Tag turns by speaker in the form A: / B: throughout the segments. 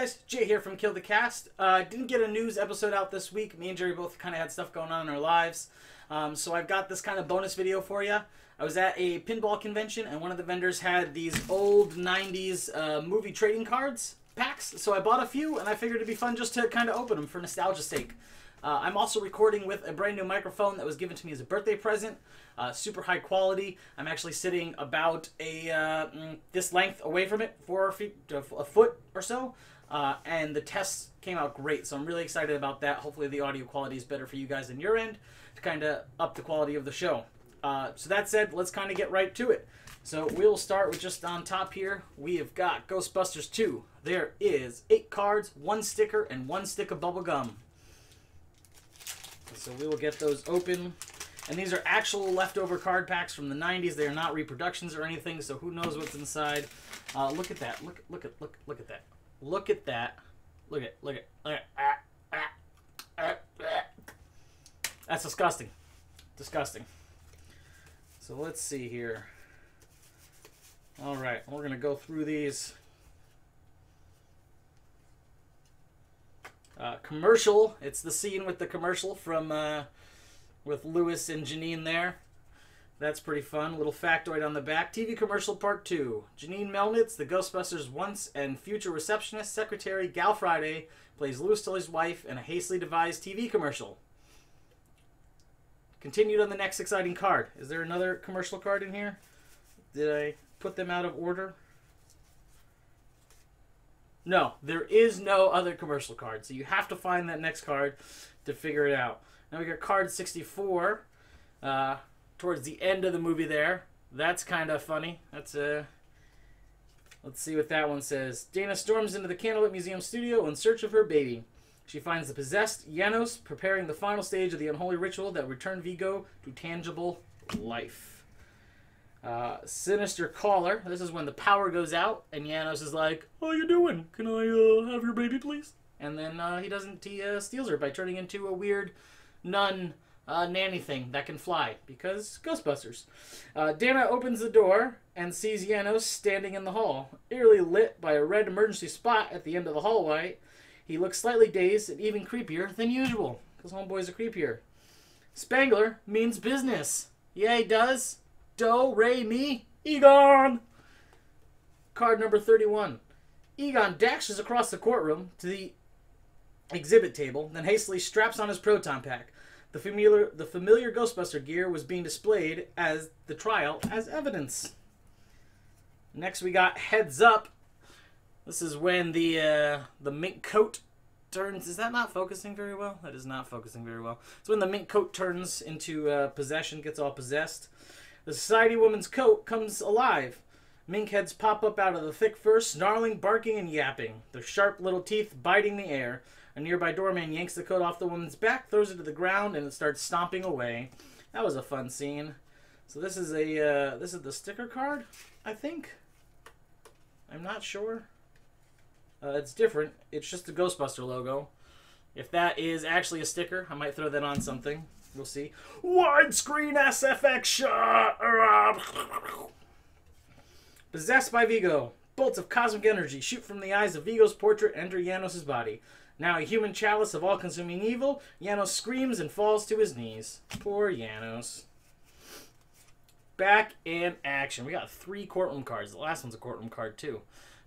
A: guys, Jay here from Kill the Cast. Uh, didn't get a news episode out this week. Me and Jerry both kind of had stuff going on in our lives. Um, so I've got this kind of bonus video for you. I was at a pinball convention and one of the vendors had these old 90s uh, movie trading cards packs. So I bought a few and I figured it'd be fun just to kind of open them for nostalgia's sake. Uh, I'm also recording with a brand new microphone that was given to me as a birthday present. Uh, super high quality. I'm actually sitting about a uh, mm, this length away from it, four feet, a foot or so. Uh, and the tests came out great, so I'm really excited about that. Hopefully, the audio quality is better for you guys than your end to kind of up the quality of the show. Uh, so that said, let's kind of get right to it. So we'll start with just on top here. We have got Ghostbusters 2. There is eight cards, one sticker, and one stick of bubble gum. So we will get those open. And these are actual leftover card packs from the 90s. They are not reproductions or anything, so who knows what's inside. Uh, look at that. Look, look at, look, look at that. Look at that. Look at, look at, look at. Ah, ah, ah, ah. That's disgusting. Disgusting. So let's see here. All right, we're going to go through these. Uh, commercial. It's the scene with the commercial from uh, with Louis and Janine there. That's pretty fun. Little factoid on the back. TV commercial part two. Janine Melnitz, the Ghostbusters once and future receptionist, secretary, Gal Friday, plays Louis Tully's wife in a hastily devised TV commercial. Continued on the next exciting card. Is there another commercial card in here? Did I put them out of order? No, there is no other commercial card. So you have to find that next card to figure it out. Now we got card 64 uh, towards the end of the movie there. That's kind of funny. That's a. Uh, let's see what that one says. Dana storms into the Candlelit Museum studio in search of her baby. She finds the possessed Janos preparing the final stage of the unholy ritual that returned Vigo to tangible life. Uh, sinister caller. This is when the power goes out, and Janos is like, "How you doing? Can I uh, have your baby, please?" And then uh, he doesn't. He uh, steals her by turning into a weird nun uh, nanny thing that can fly because Ghostbusters. Uh, Dana opens the door and sees Janos standing in the hall, eerily lit by a red emergency spot at the end of the hallway. He looks slightly dazed and even creepier than usual because homeboy's a creepier. Spengler means business. Yeah, he does. Do, Re, Mi, Egon! Card number 31. Egon dashes across the courtroom to the exhibit table, then hastily straps on his proton pack. The familiar, the familiar Ghostbuster gear was being displayed as the trial as evidence. Next, we got Heads Up. This is when the uh, the mink coat turns. Is that not focusing very well? That is not focusing very well. It's when the mink coat turns into uh, possession, gets all possessed. The society woman's coat comes alive. Mink heads pop up out of the thick fur, snarling, barking, and yapping, their sharp little teeth biting the air. A nearby doorman yanks the coat off the woman's back, throws it to the ground, and it starts stomping away. That was a fun scene. So this is a uh, this is the sticker card, I think. I'm not sure. Uh, it's different. It's just the Ghostbuster logo. If that is actually a sticker, I might throw that on something. We'll see. Widescreen SFX shot! Possessed by Vigo. Bolts of cosmic energy shoot from the eyes of Vigo's portrait enter Janos' body. Now a human chalice of all-consuming evil, Janos screams and falls to his knees. Poor Janos. Back in action. We got three courtroom cards. The last one's a courtroom card, too.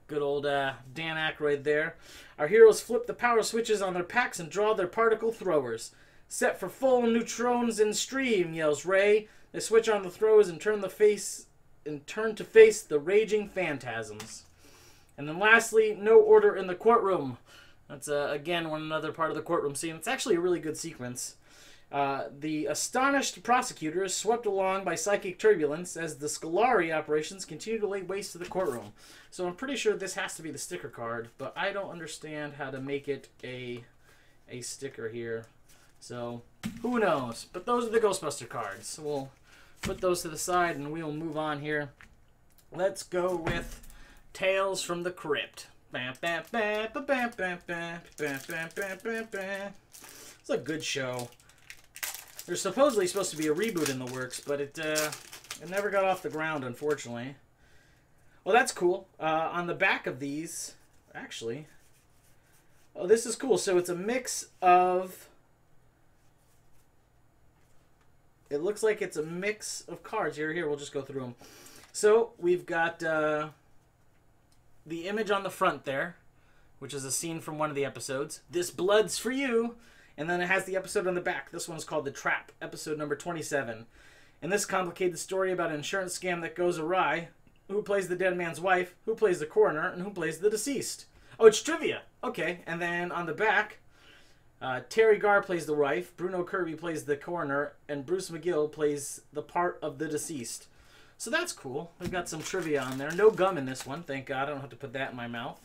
A: Good old uh, Dan Aykroyd there. Our heroes flip the power switches on their packs and draw their particle throwers. Set for full neutrons in stream, yells Ray. They switch on the throws and turn the face and turn to face the raging phantasms. And then lastly, no order in the courtroom. That's uh, again one another part of the courtroom scene. It's actually a really good sequence. Uh, the astonished prosecutor is swept along by psychic turbulence as the Scoleri operations continue to lay waste to the courtroom. So I'm pretty sure this has to be the sticker card, but I don't understand how to make it a a sticker here. So, who knows? But those are the Ghostbuster cards. So we'll put those to the side and we'll move on here. Let's go with Tales from the Crypt. It's a good show. There's supposedly supposed to be a reboot in the works, but it uh, it never got off the ground, unfortunately. Well, that's cool. Uh, on the back of these, actually, Oh, this is cool. So it's a mix of. It looks like it's a mix of cards. Here, here, we'll just go through them. So we've got uh, the image on the front there, which is a scene from one of the episodes. This blood's for you. And then it has the episode on the back. This one's called The Trap, episode number 27. And this complicated story about an insurance scam that goes awry. Who plays the dead man's wife? Who plays the coroner? And who plays the deceased? Oh, it's trivia. Okay. And then on the back, uh, Teri Garr plays the wife, Bruno Kirby plays the coroner, and Bruce McGill plays the part of the deceased. So that's cool. We've got some trivia on there. No gum in this one, thank God. I don't have to put that in my mouth.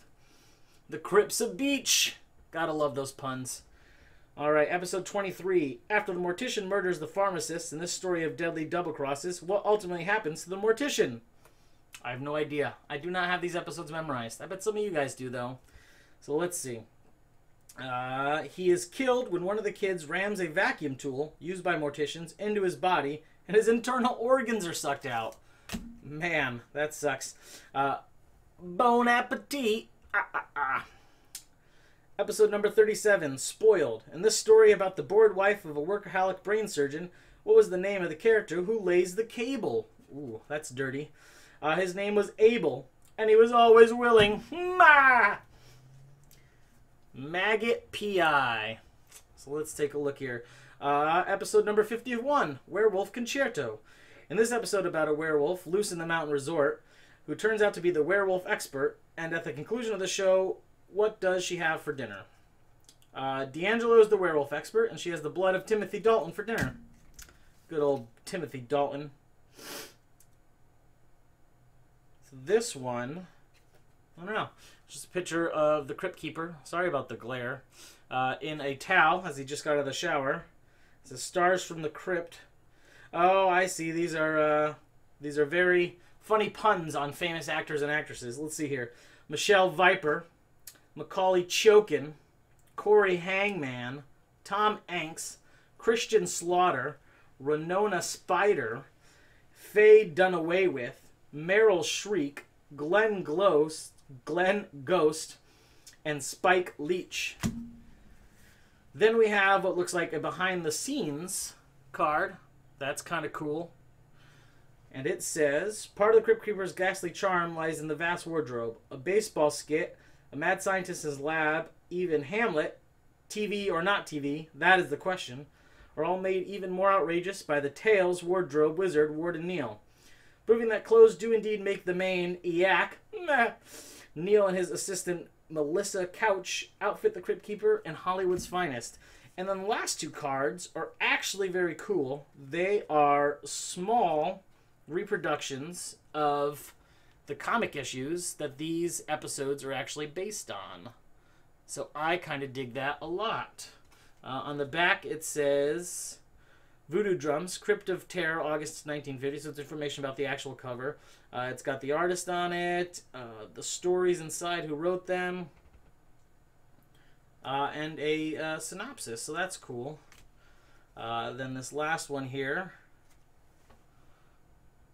A: The Crypts of Beach. Gotta love those puns. All right, episode 23. After the mortician murders the pharmacist in this story of deadly double crosses, what ultimately happens to the mortician? I have no idea. I do not have these episodes memorized. I bet some of you guys do, though. So let's see. Uh, he is killed when one of the kids rams a vacuum tool used by morticians into his body, and his internal organs are sucked out. Man, that sucks. Uh, bon appetit. Ah, ah, ah. Episode number 37, Spoiled. In this story about the bored wife of a workaholic brain surgeon, what was the name of the character who lays the cable? Ooh, that's dirty. Uh, his name was Abel, and he was always willing. Ma! Maggot PI. So let's take a look here. Uh, episode number 51, Werewolf Concerto. In this episode about a werewolf loose in the mountain resort, who turns out to be the werewolf expert, and at the conclusion of the show, what does she have for dinner? Uh, D'Angelo is the werewolf expert, and she has the blood of Timothy Dalton for dinner. Good old Timothy Dalton. So this one, I don't know. Just a picture of the Crypt Keeper. Sorry about the glare. Uh, in a towel as he just got out of the shower. It says "Stars from the Crypt." Oh, I see. These are uh, these are very funny puns on famous actors and actresses. Let's see here. Michelle Viper, Macaulay Chokin, Corey Hangman, Tom Hanks, Christian Slaughter, Renona Spider, Faye Done Away With, Meryl Shriek, Glenn Ghost, Glenn Ghost, and Spike Leach. Then we have what looks like a behind the scenes card. That's kind of cool. And it says part of the Crypt Keeper's ghastly charm lies in the vast wardrobe, a baseball skit, a mad scientist's lab, even Hamlet, TV or not TV, that is the question, are all made even more outrageous by the Tales wardrobe wizard Warden Neil. Proving that clothes do indeed make the main yak, Neil and his assistant Melissa Couch outfit the Crypt Keeper in Hollywood's finest. And then the last two cards are actually very cool. They are small reproductions of the comic issues that these episodes are actually based on. So I kind of dig that a lot. Uh, on the back, it says Voodoo Drums, Crypt of Terror, August 1950. So it's information about the actual cover. Uh, it's got the artist on it, uh, the stories inside, who wrote them, uh, and a uh, synopsis. So that's cool. Uh, then this last one here.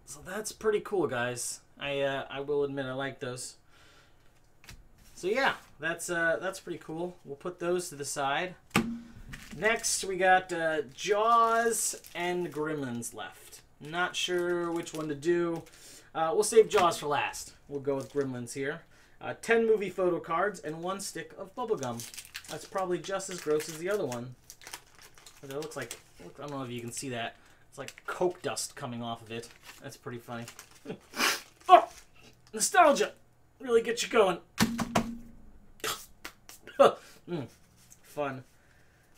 A: So that's pretty cool, guys. I uh, I will admit I like those. So yeah, that's uh, that's pretty cool. We'll put those to the side. Next, we got uh, Jaws and Gremlins left. Not sure which one to do. We'll save Jaws for last. We'll go with Gremlins here. Uh, 10 movie photo cards and one stick of bubblegum. That's probably just as gross as the other one. It looks like, I don't know if you can see that. It's like coke dust coming off of it. That's pretty funny. oh! Nostalgia! Really gets you going. mm, fun.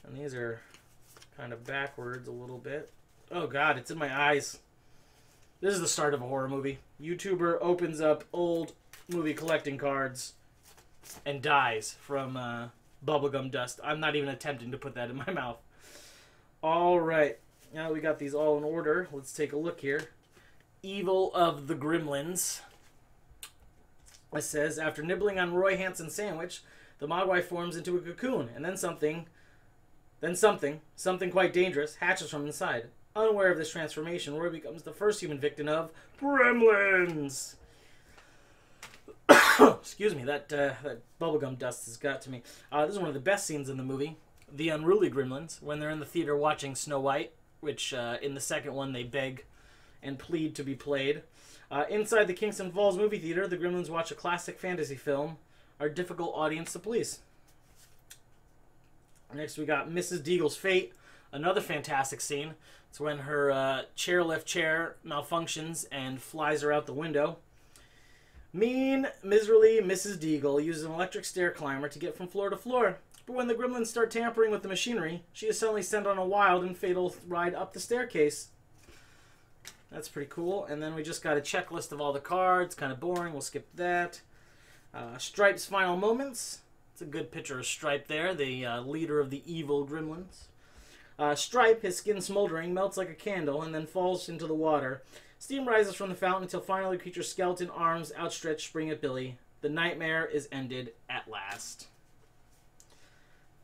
A: And these are kind of backwards a little bit. Oh god, it's in my eyes. This is the start of a horror movie. YouTuber opens up old movie collecting cards and dies from uh, bubblegum dust. I'm not even attempting to put that in my mouth. All right. Now we got these all in order. Let's take a look here. Evil of the Gremlins. It says, after nibbling on Roy Hanson's sandwich, the Mogwai forms into a cocoon, and then something then something, something quite dangerous, hatches from inside. Unaware of this transformation, Roy becomes the first human victim of gremlins. Excuse me, that uh, that bubblegum dust has got to me. Uh, this is one of the best scenes in the movie. The unruly gremlins, when they're in the theater watching Snow White, which uh, in the second one they beg and plead to be played. Uh, inside the Kingston Falls movie theater, the gremlins watch a classic fantasy film, our difficult audience to please. Next, we got Mrs. Deagle's Fate, another fantastic scene. It's when her uh, chairlift chair malfunctions and flies her out the window. Mean, miserly Mrs. Deagle uses an electric stair climber to get from floor to floor. But when the gremlins start tampering with the machinery, she is suddenly sent on a wild and fatal ride up the staircase. That's pretty cool. And then we just got a checklist of all the cards. Kind of boring. We'll skip that. Uh, Stripe's final moments. It's a good picture of Stripe there, the uh, leader of the evil gremlins. Uh, Stripe, his skin smoldering, melts like a candle and then falls into the water. Steam rises from the fountain until finally the creature's skeleton arms outstretched spring at Billy. The nightmare is ended at last.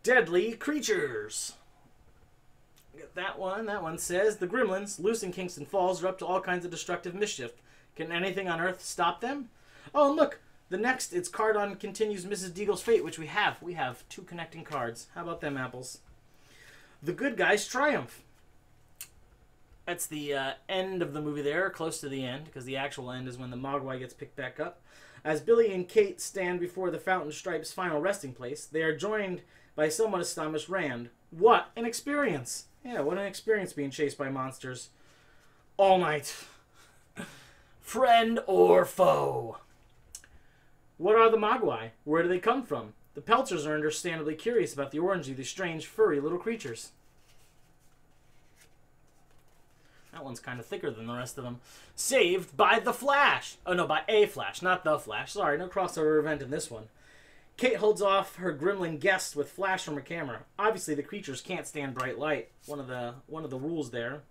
A: Deadly creatures. Get that one. That one says the gremlins, loose in Kingston Falls, are up to all kinds of destructive mischief. Can anything on Earth stop them? Oh, and look, the next, it's card on continues Mrs. Deagle's fate, which we have. We have two connecting cards. How about them apples? The good guys triumph. That's the uh, end of the movie there, close to the end, because the actual end is when the Mogwai gets picked back up. As Billy and Kate stand before the Fountain Stripe's final resting place, they are joined by somewhat astonished Rand. What an experience! Yeah, what an experience being chased by monsters. All night. Friend or foe? What are the Mogwai? Where do they come from? The Peltzers are understandably curious about the of these strange, furry little creatures. That one's kind of thicker than the rest of them. Saved by the Flash! Oh no, by a Flash, not the Flash. Sorry, no crossover event in this one. Kate holds off her gremlin guests with flash from her camera. Obviously, the creatures can't stand bright light. One of the one of the rules there.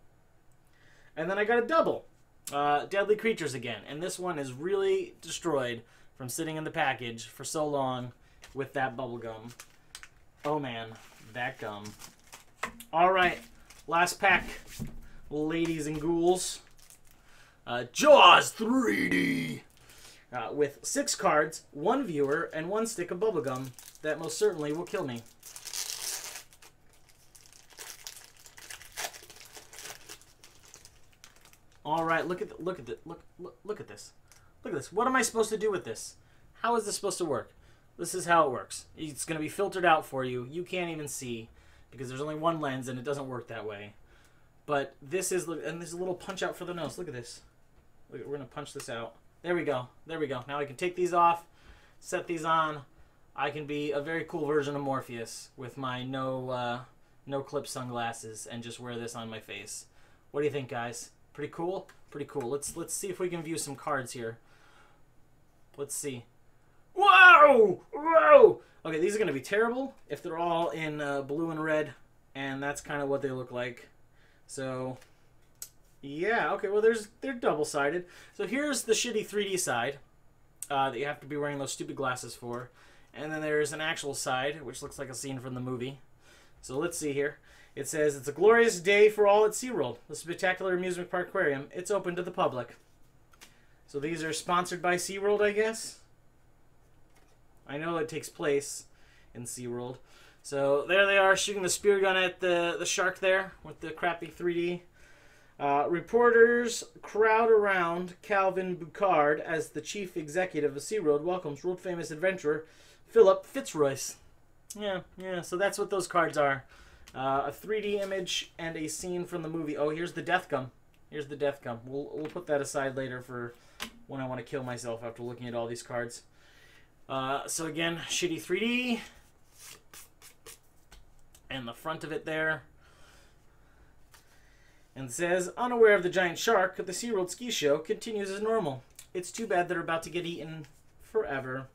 A: And then I got a double. Uh, deadly creatures again, and this one is really destroyed from sitting in the package for so long with that bubble gum. Oh man, that gum. All right, last pack, ladies and ghouls. Uh, Jaws 3D. Uh, with six cards, one viewer, and one stick of bubblegum that most certainly will kill me. All right, look at the, look at the, look, look look at this. Look at this. What am I supposed to do with this? How is this supposed to work? This is how it works. It's going to be filtered out for you. You can't even see because there's only one lens and it doesn't work that way. But this is, and there's a little punch out for the nose. Look at this. We're going to punch this out. There we go. There we go. Now I can take these off, set these on. I can be a very cool version of Morpheus with my no, uh, no clip sunglasses and just wear this on my face. What do you think, guys? Pretty cool? Pretty cool. Let's let's see if we can view some cards here. Let's see. Whoa! Whoa! Okay, these are going to be terrible if they're all in uh, blue and red, and that's kind of what they look like. So, yeah, okay, well, there's they're double-sided. So here's the shitty 3D side uh, that you have to be wearing those stupid glasses for. And then there's an actual side, which looks like a scene from the movie. So let's see here. It says, It's a glorious day for all at SeaWorld, the spectacular amusement park aquarium. It's open to the public. So these are sponsored by SeaWorld, I guess? I know it takes place in SeaWorld. So there they are shooting the spear gun at the, the shark there with the crappy 3D. Uh, reporters crowd around Calvin Bouchard as the chief executive of SeaWorld welcomes world famous adventurer Philip Fitzroyce. Yeah, yeah, so that's what those cards are. Uh, a 3D image and a scene from the movie. Oh, here's the death gum. Here's the death gum. We'll, we'll put that aside later for when I want to kill myself after looking at all these cards. Uh, so again, shitty 3D. And the front of it there. And says, unaware of the giant shark, the SeaWorld ski show continues as normal. It's too bad they're about to get eaten forever.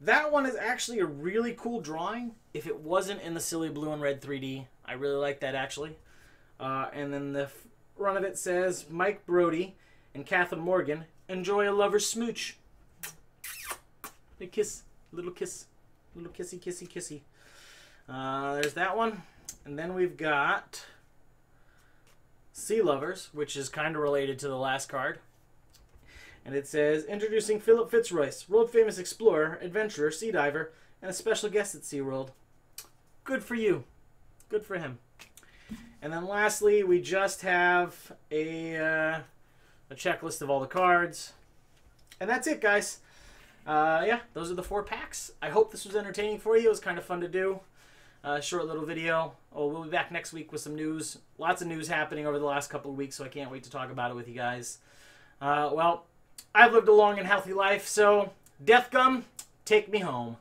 A: That one is actually a really cool drawing. If it wasn't in the silly blue and red 3D, I really like that actually. Uh, and then the front of it says, Mike Brody and Kathryn Morgan enjoy a lover's smooch. A kiss, little kiss, little kissy, kissy, kissy. Uh, there's that one. And then we've got Sea Lovers, which is kind of related to the last card. And it says, introducing Philip Fitzroyce, world famous explorer, adventurer, sea diver, and a special guest at SeaWorld. Good for you. Good for him. And then lastly, we just have a, uh, a checklist of all the cards. And that's it, guys. Uh, yeah, those are the four packs. I hope this was entertaining for you. It was kind of fun to do. Uh, short little video. Oh, we'll be back next week with some news. Lots of news happening over the last couple of weeks, so I can't wait to talk about it with you guys. Uh, well, I've lived a long and healthy life, so Death Gum, take me home.